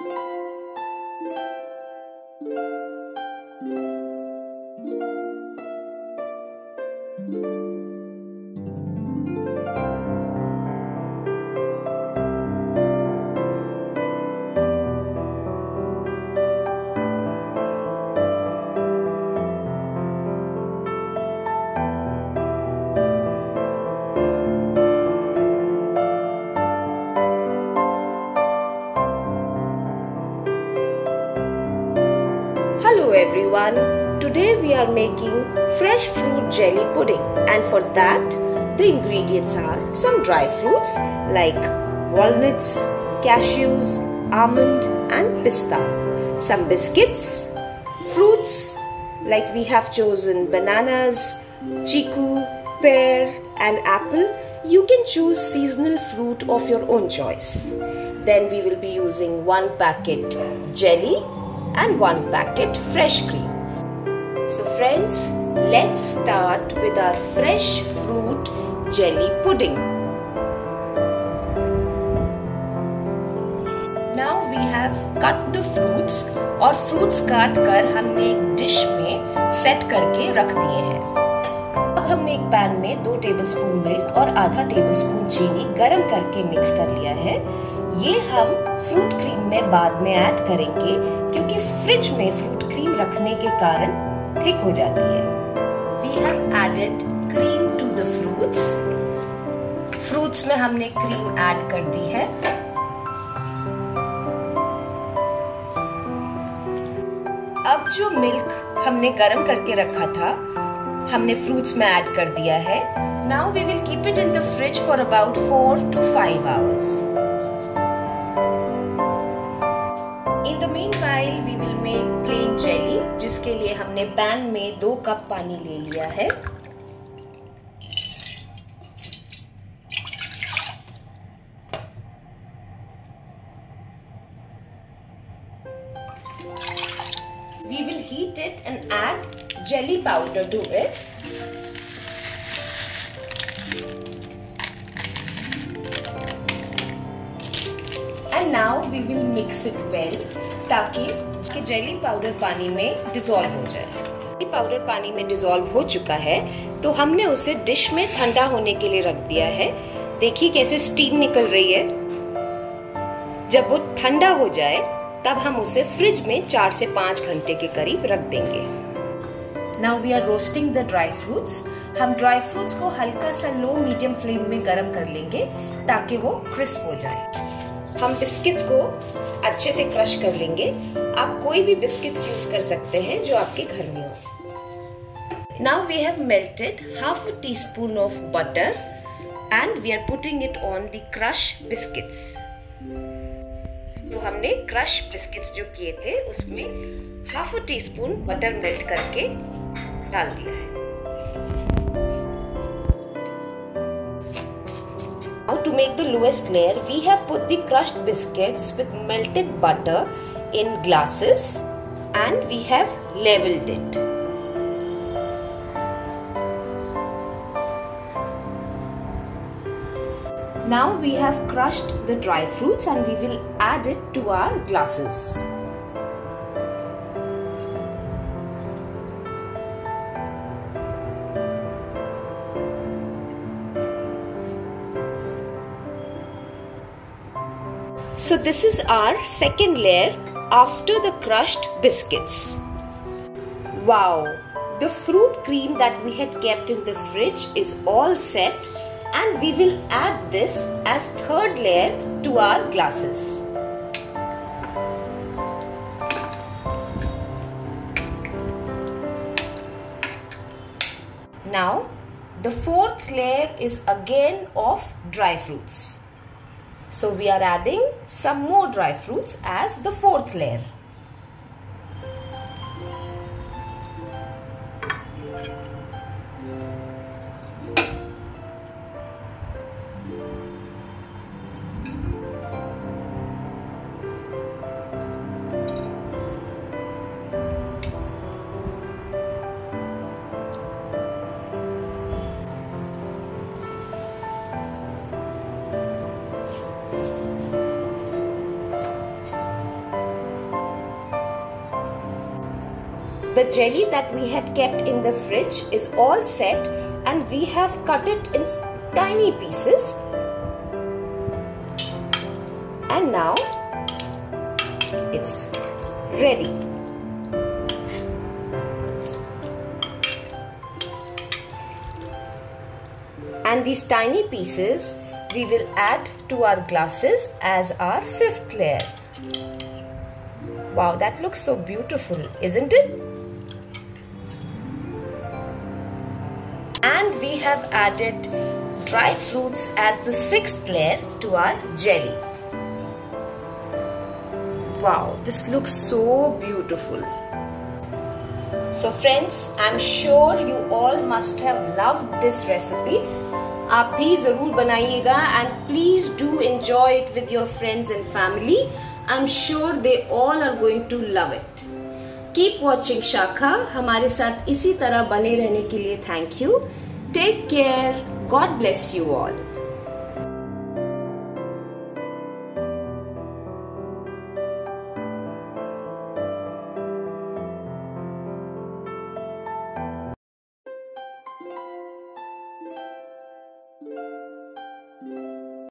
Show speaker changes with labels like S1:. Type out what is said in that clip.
S1: Música everyone. Today we are making fresh fruit jelly pudding and for that the ingredients are some dry fruits like walnuts, cashews, almond and pista, some biscuits, fruits like we have chosen bananas, chiku, pear and apple. You can choose seasonal fruit of your own choice. Then we will be using one packet jelly and one packet fresh cream. So friends, let's start with our fresh fruit jelly pudding. Now we have cut the fruits और fruits काट कर हमने एक dish में set करके रख दिए हैं अब हमने एक पैन में दो टेबलस्पून मिल्क और आधा टेबलस्पून चीनी गरम करके मिक्स कर लिया है। ये हम फ्रूट क्रीम में बाद में ऐड करेंगे, क्योंकि फ्रिज में फ्रूट क्रीम रखने के कारण थिक हो जाती है। We have added cream to the fruits fruits में हमने क्रीम ऐड कर दी है। अब जो मिल्क हमने गरम करके रखा था हमने फ्रूट्स में ऐड कर दिया है। Now we will keep it in the fridge for about four to five hours in the meanwhile we will make plain jelly जिसके लिए हमने पैन में दो कप पानी ले लिया है। We will heat it and add jelly powder to it. And now we will mix it well ताकि कि जेली पाउडर पानी में डिजोल्व हो जाए। जेली पाउडर पानी में डिजोल्व हो चुका है तो हमने उसे डिश में ठंडा होने के लिए रख दिया है। देखिए कैसे स्टीम निकल रही है। जब वो ठंडा हो जाए, तब हम उसे फ्रिज में चार से पाँच घंटे के करीब रख देंगे। Now we are roasting the dry fruits हम ड्राई फ्रूट्स को हल्का सा लो मीडियम फ्लेम में गर्म कर लेंगे ताकि वो क्रिस्प हो जाए। हम बिस्किट्स को अच्छे से क्रश कर लेंगे। आप कोई भी बिस्किट्स यूज़ कर सकते हैं जो आपके घर में हो। Now we have melted half teaspoon of butter and we are putting it on the crush biscuits तो हमने क्रश बिस्किट्स जो किए थे, उसमें half teaspoon butter melt करके डाल दिया है Now to make the lowest layer, we have put the crushed biscuits with melted butter in glasses and we have leveled it. Now we have crushed the dry fruits and we will add it to our glasses. So this is our second layer after the crushed biscuits. Wow! The fruit cream that we had kept in the fridge is all set and we will add this as third layer to our glasses. Now the fourth layer is again of dry fruits. So we are adding some more dry fruits as the fourth layer. The jelly that we had kept in the fridge is all set and we have cut it in tiny pieces. And now it's ready. And these tiny pieces we will add to our glasses as our fifth layer. Wow, that looks so beautiful, isn't it? And we have added dry fruits as the sixth layer to our jelly. Wow, this looks so beautiful. So friends, I'm sure you all must have loved this recipe आप भी ज़रूर बनाइएगा and please do enjoy it with your friends and family I am sure they all are going to love it Keep watching Shakha हमारे साथ इसी तरह बने रहने के लिए thank you take care God bless you all